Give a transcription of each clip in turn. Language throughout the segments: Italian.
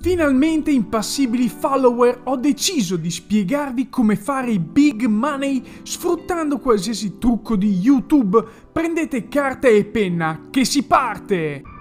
Finalmente impassibili follower ho deciso di spiegarvi come fare i big money sfruttando qualsiasi trucco di YouTube. Prendete carta e penna, che si parte!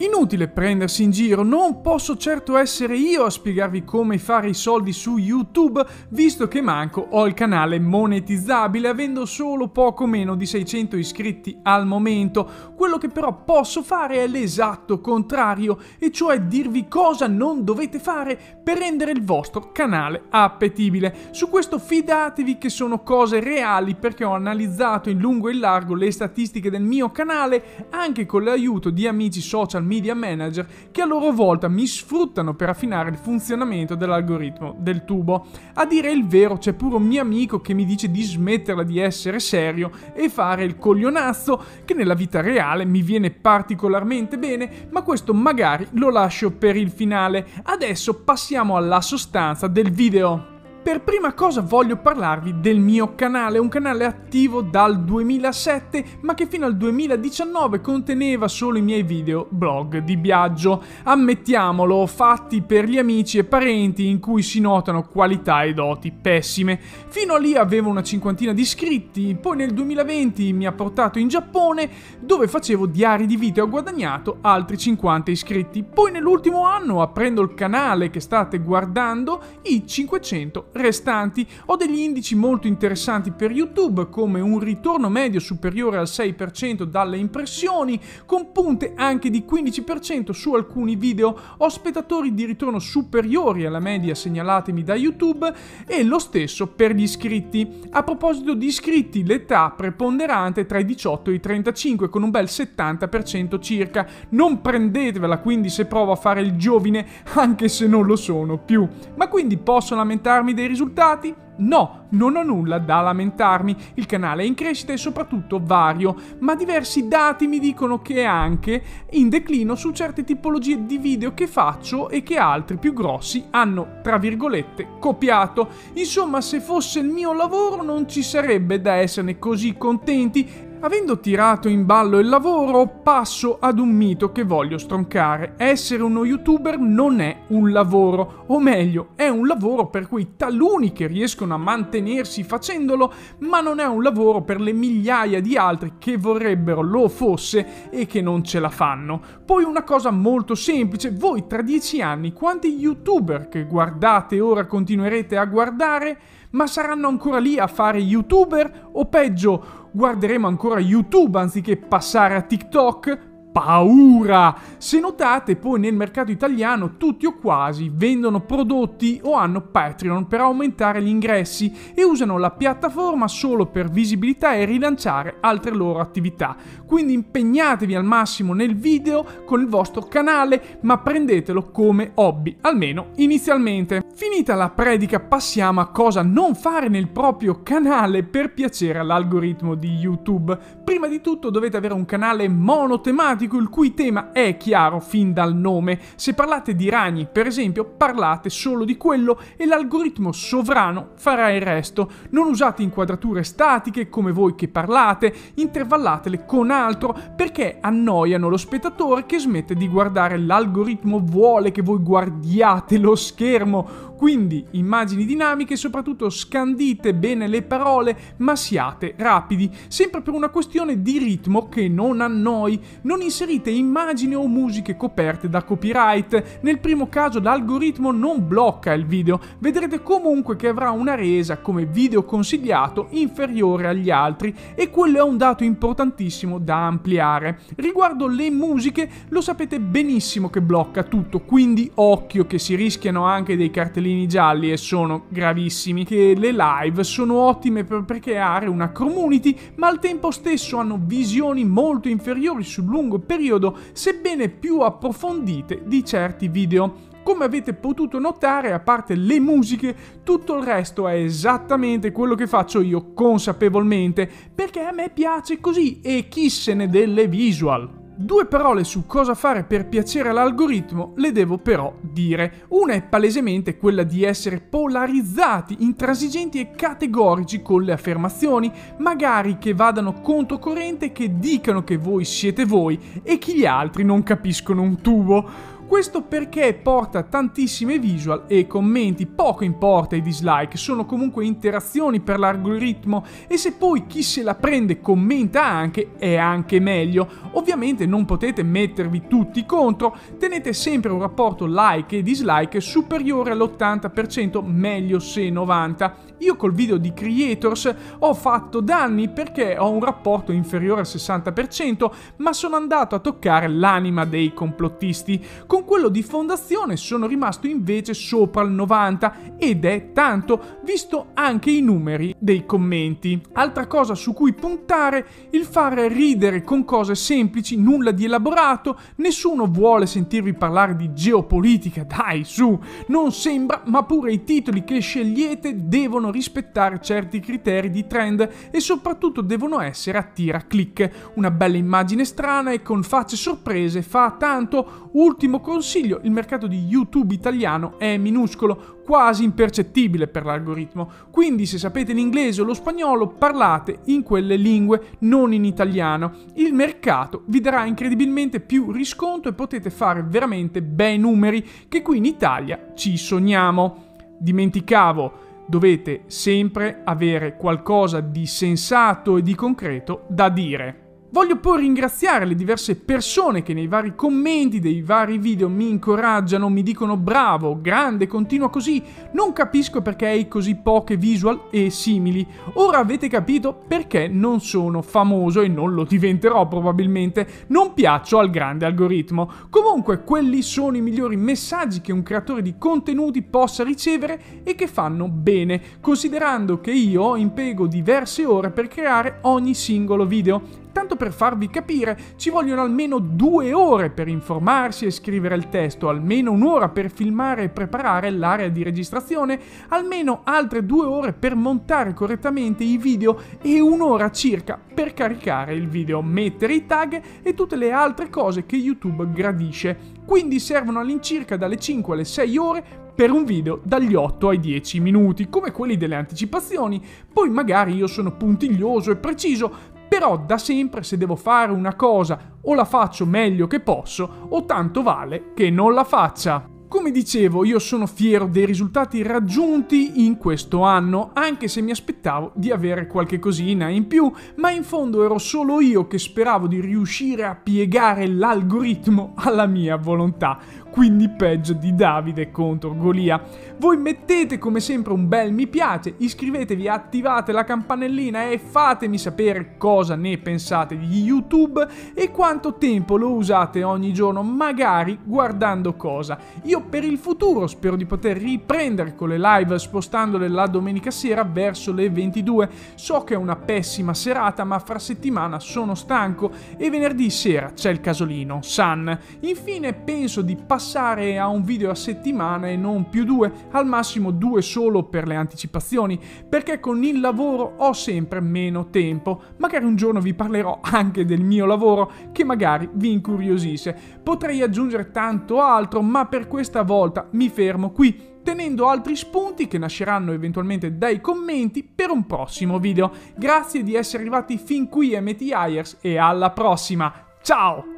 Inutile prendersi in giro, non posso certo essere io a spiegarvi come fare i soldi su YouTube, visto che manco ho il canale monetizzabile avendo solo poco meno di 600 iscritti al momento. Quello che però posso fare è l'esatto contrario, e cioè dirvi cosa non dovete fare per rendere il vostro canale appetibile. Su questo fidatevi che sono cose reali perché ho analizzato in lungo e in largo le statistiche del mio canale anche con l'aiuto di amici social media manager che a loro volta mi sfruttano per affinare il funzionamento dell'algoritmo del tubo. A dire il vero c'è pure un mio amico che mi dice di smetterla di essere serio e fare il coglionazzo che nella vita reale mi viene particolarmente bene, ma questo magari lo lascio per il finale. Adesso passiamo alla sostanza del video. Per prima cosa voglio parlarvi del mio canale, un canale attivo dal 2007 ma che fino al 2019 conteneva solo i miei video blog di viaggio. Ammettiamolo, fatti per gli amici e parenti in cui si notano qualità e doti pessime. Fino a lì avevo una cinquantina di iscritti, poi nel 2020 mi ha portato in Giappone dove facevo diari di vita e ho guadagnato altri 50 iscritti. Poi nell'ultimo anno, aprendo il canale che state guardando, i 500 restanti ho degli indici molto interessanti per YouTube come un ritorno medio superiore al 6% dalle impressioni, con punte anche di 15% su alcuni video, ho spettatori di ritorno superiori alla media segnalatemi da YouTube e lo stesso per gli iscritti. A proposito di iscritti, l'età preponderante è tra i 18 e i 35 con un bel 70% circa. Non prendetevela quindi se provo a fare il giovine anche se non lo sono più. Ma quindi posso lamentarmi dei risultati? No, non ho nulla da lamentarmi, il canale è in crescita e soprattutto vario, ma diversi dati mi dicono che è anche in declino su certe tipologie di video che faccio e che altri più grossi hanno, tra virgolette, copiato. Insomma, se fosse il mio lavoro non ci sarebbe da esserne così contenti Avendo tirato in ballo il lavoro, passo ad un mito che voglio stroncare. Essere uno youtuber non è un lavoro, o meglio, è un lavoro per quei taluni che riescono a mantenersi facendolo, ma non è un lavoro per le migliaia di altri che vorrebbero lo fosse e che non ce la fanno. Poi una cosa molto semplice, voi tra dieci anni quanti youtuber che guardate ora continuerete a guardare? Ma saranno ancora lì a fare youtuber? O peggio, guarderemo ancora YouTube anziché passare a TikTok? Paura! Se notate, poi nel mercato italiano tutti o quasi vendono prodotti o hanno Patreon per aumentare gli ingressi e usano la piattaforma solo per visibilità e rilanciare altre loro attività. Quindi impegnatevi al massimo nel video con il vostro canale, ma prendetelo come hobby, almeno inizialmente. Finita la predica, passiamo a cosa non fare nel proprio canale per piacere all'algoritmo di YouTube. Prima di tutto dovete avere un canale monotematico tematico il cui tema è chiaro fin dal nome. Se parlate di ragni, per esempio, parlate solo di quello e l'algoritmo sovrano farà il resto. Non usate inquadrature statiche come voi che parlate, intervallatele con altro perché annoiano lo spettatore che smette di guardare l'algoritmo vuole che voi guardiate lo schermo. Quindi immagini dinamiche soprattutto scandite bene le parole, ma siate rapidi, sempre per una questione di ritmo che non annoi. Non inserite immagini o musiche coperte da copyright. Nel primo caso l'algoritmo non blocca il video, vedrete comunque che avrà una resa come video consigliato inferiore agli altri e quello è un dato importantissimo da ampliare. Riguardo le musiche, lo sapete benissimo che blocca tutto, quindi occhio che si rischiano anche dei cartellini gialli e sono gravissimi, che le live sono ottime per creare una community, ma al tempo stesso hanno visioni molto inferiori sul lungo periodo, sebbene più approfondite di certi video. Come avete potuto notare, a parte le musiche, tutto il resto è esattamente quello che faccio io consapevolmente, perché a me piace così e chi se ne delle visual. Due parole su cosa fare per piacere all'algoritmo le devo però dire. Una è palesemente quella di essere polarizzati, intransigenti e categorici con le affermazioni, magari che vadano controcorrente, che dicano che voi siete voi e che gli altri non capiscono un tubo. Questo perché porta tantissime visual e commenti, poco importa i dislike, sono comunque interazioni per l'algoritmo e se poi chi se la prende commenta anche è anche meglio. Ovviamente non potete mettervi tutti contro, tenete sempre un rapporto like e dislike superiore all'80%, meglio se 90%. Io col video di Creators ho fatto danni perché ho un rapporto inferiore al 60%, ma sono andato a toccare l'anima dei complottisti. Con quello di Fondazione sono rimasto invece sopra il 90 ed è tanto, visto anche i numeri dei commenti. Altra cosa su cui puntare, il fare ridere con cose semplici, nulla di elaborato, nessuno vuole sentirvi parlare di geopolitica, dai su, non sembra, ma pure i titoli che scegliete devono rispettare certi criteri di trend e soprattutto devono essere a tira click. Una bella immagine strana e con facce sorprese fa tanto. Ultimo consiglio, il mercato di YouTube italiano è minuscolo, quasi impercettibile per l'algoritmo. Quindi se sapete l'inglese o lo spagnolo parlate in quelle lingue, non in italiano. Il mercato vi darà incredibilmente più riscontro e potete fare veramente bei numeri che qui in Italia ci sogniamo. Dimenticavo dovete sempre avere qualcosa di sensato e di concreto da dire. Voglio poi ringraziare le diverse persone che nei vari commenti dei vari video mi incoraggiano, mi dicono bravo, grande, continua così. Non capisco perché hai così poche visual e simili. Ora avete capito perché non sono famoso e non lo diventerò probabilmente. Non piaccio al grande algoritmo. Comunque quelli sono i migliori messaggi che un creatore di contenuti possa ricevere e che fanno bene, considerando che io impiego diverse ore per creare ogni singolo video Tanto per farvi capire, ci vogliono almeno due ore per informarsi e scrivere il testo, almeno un'ora per filmare e preparare l'area di registrazione, almeno altre due ore per montare correttamente i video e un'ora circa per caricare il video, mettere i tag e tutte le altre cose che YouTube gradisce. Quindi servono all'incirca dalle 5 alle 6 ore per un video dagli 8 ai 10 minuti, come quelli delle anticipazioni. Poi magari io sono puntiglioso e preciso, però da sempre se devo fare una cosa o la faccio meglio che posso o tanto vale che non la faccia. Come dicevo, io sono fiero dei risultati raggiunti in questo anno, anche se mi aspettavo di avere qualche cosina in più, ma in fondo ero solo io che speravo di riuscire a piegare l'algoritmo alla mia volontà quindi peggio di Davide contro Golia. Voi mettete come sempre un bel mi piace, iscrivetevi, attivate la campanellina e fatemi sapere cosa ne pensate di YouTube e quanto tempo lo usate ogni giorno, magari guardando cosa. Io per il futuro spero di poter riprendere con le live spostandole la domenica sera verso le 22. So che è una pessima serata, ma fra settimana sono stanco e venerdì sera c'è il casolino Sun. Infine penso di passare passare a un video a settimana e non più due, al massimo due solo per le anticipazioni, perché con il lavoro ho sempre meno tempo. Magari un giorno vi parlerò anche del mio lavoro che magari vi incuriosisce. Potrei aggiungere tanto altro, ma per questa volta mi fermo qui tenendo altri spunti che nasceranno eventualmente dai commenti per un prossimo video. Grazie di essere arrivati fin qui MT Ayers e alla prossima. Ciao!